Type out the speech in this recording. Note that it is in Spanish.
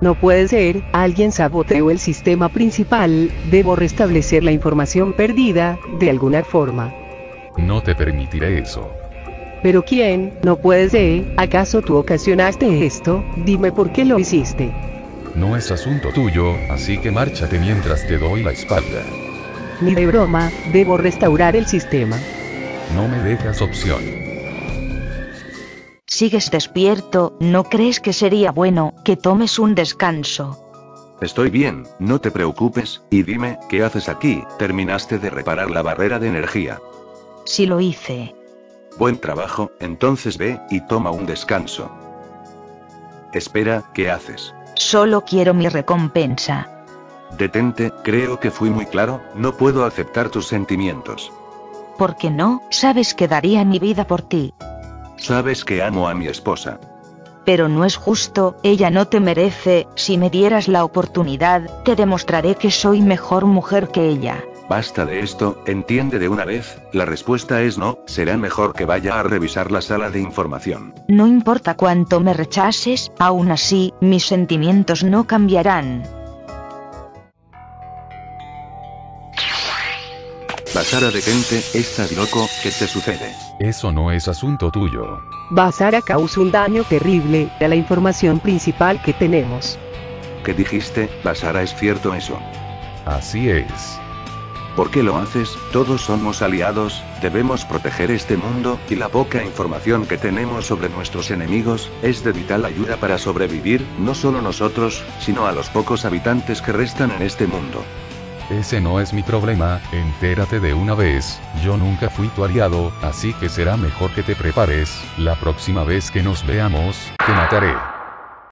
No puede ser, alguien saboteó el sistema principal, debo restablecer la información perdida, de alguna forma. No te permitiré eso. ¿Pero quién? No puede ser, ¿acaso tú ocasionaste esto? Dime por qué lo hiciste. No es asunto tuyo, así que márchate mientras te doy la espalda. Ni de broma, debo restaurar el sistema. No me dejas opción. Sigues despierto, ¿no crees que sería bueno que tomes un descanso? Estoy bien, no te preocupes, y dime, ¿qué haces aquí? Terminaste de reparar la barrera de energía. Si lo hice. Buen trabajo, entonces ve, y toma un descanso. Espera, ¿qué haces? Solo quiero mi recompensa. Detente, creo que fui muy claro, no puedo aceptar tus sentimientos. ¿Por qué no? Sabes que daría mi vida por ti. Sabes que amo a mi esposa. Pero no es justo, ella no te merece, si me dieras la oportunidad, te demostraré que soy mejor mujer que ella. Basta de esto, entiende de una vez, la respuesta es no, será mejor que vaya a revisar la sala de información. No importa cuánto me rechaces, aún así, mis sentimientos no cambiarán. Basara detente, estás loco, ¿qué te sucede? Eso no es asunto tuyo. Basara causa un daño terrible a la información principal que tenemos. ¿Qué dijiste, Basara? ¿Es cierto eso? Así es. ¿Por qué lo haces? Todos somos aliados, debemos proteger este mundo, y la poca información que tenemos sobre nuestros enemigos, es de vital ayuda para sobrevivir, no solo nosotros, sino a los pocos habitantes que restan en este mundo. Ese no es mi problema, entérate de una vez, yo nunca fui tu aliado, así que será mejor que te prepares, la próxima vez que nos veamos, te mataré.